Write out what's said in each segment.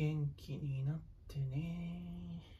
元気になってね。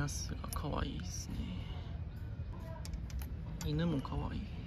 ナスが可愛いですね。犬も可愛い。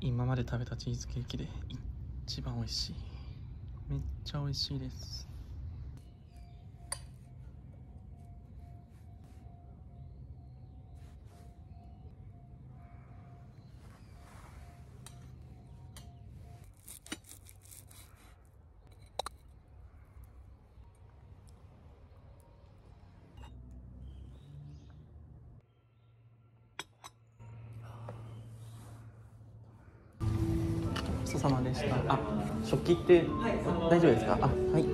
今まで食べたチーズケーキで一番美味しい。めっちゃ美味しいです。ちそうさまでした。あ食器って大丈夫ですか？あはい。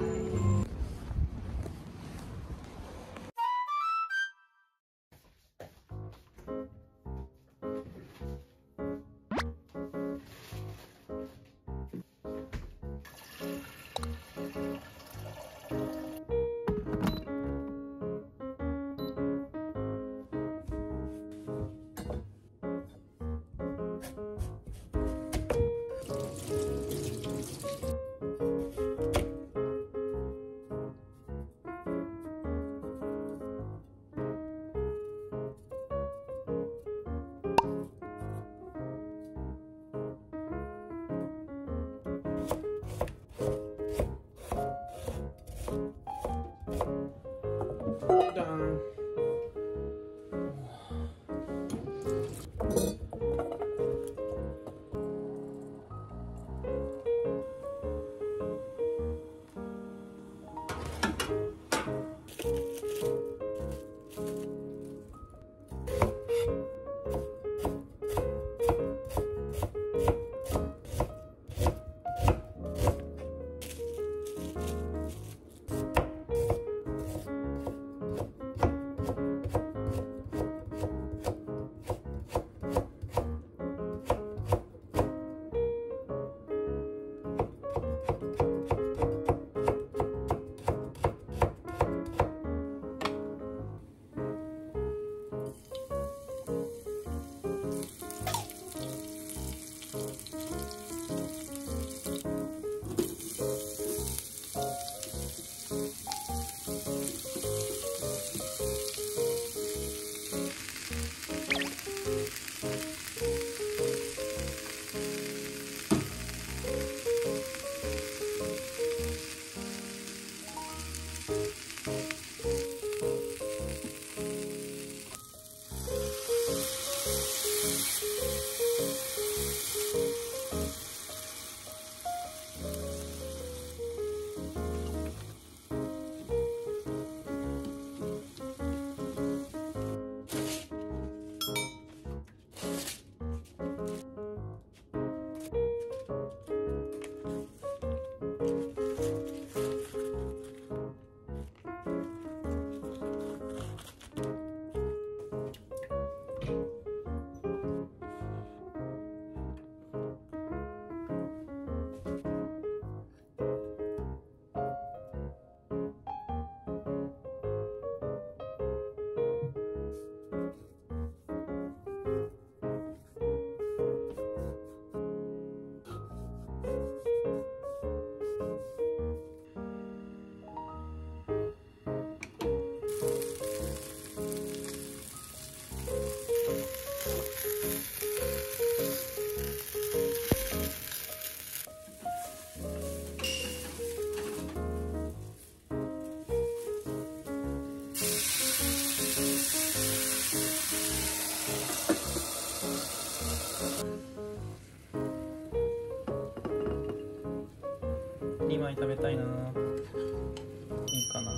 2枚食べたいな。いいかな。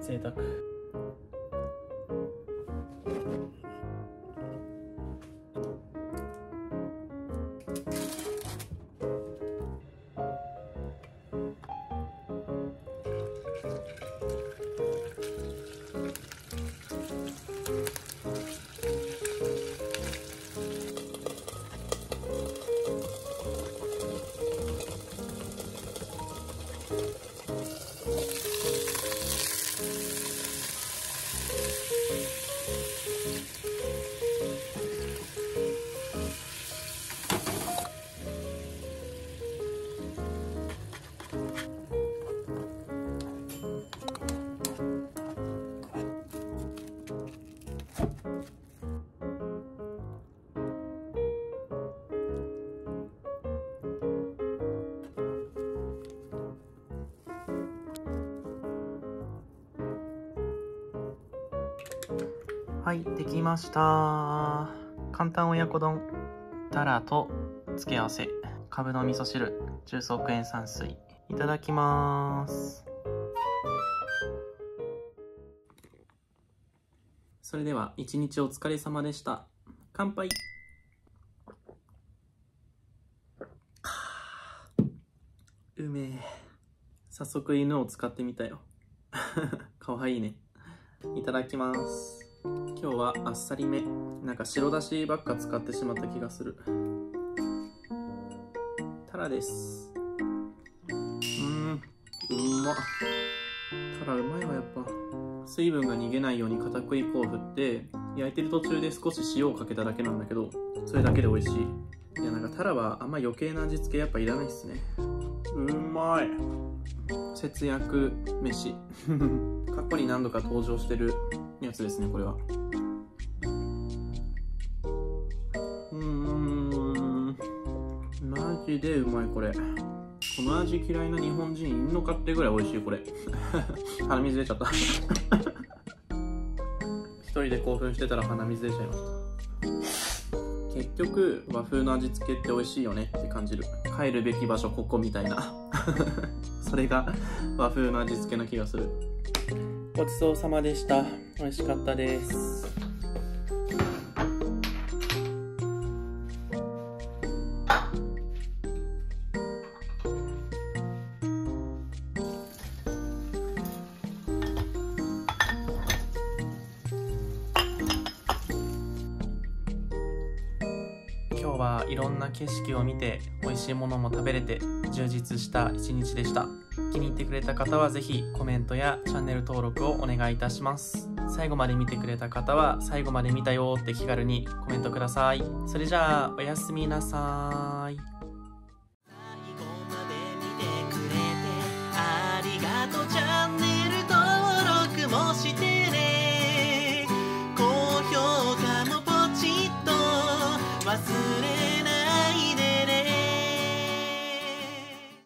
贅沢。はいできました。簡単親子丼タラと付け合わせかぶの味噌汁重曹クエン酸水いただきます。それでは一日お疲れ様でした。乾杯。うめえ。早速犬を使ってみたよ かわいいね。いただきます。今日はあっさりめ。なんか白だしばっか使ってしまった気がする。タラです。うん。うま。っタラうまいわやっぱ。水分が逃げないように片栗粉を振って焼いてる途中で少し塩をかけただけなんだけどそれだけで美味しい。いやなんかタラはあんま余計な味付けやっぱいらないっすね。うまい。節約飯。過去に何度か登場してるやつですねこれは。うーん。マジでうまいこれ。この味嫌いな日本人いんのかってぐらい美味しいこれ。鼻水出ちゃった。一人で興奮してたら鼻水出ちゃいました。結局和風の味付けって美味しいよねって感じる。帰るべき場所ここみたいな。それが和風の味付けな気がする。ごちそうさまでした。美味しかったです。今日はいろんな景色を見て美味しいものも食べれて充実した一日でした。気に入ってくれた方はぜひコメントやチャンネル登録をお願いいたします。最後まで見てくれた方は最後まで見たよって気軽にコメントください。それじゃあおやすみなさい。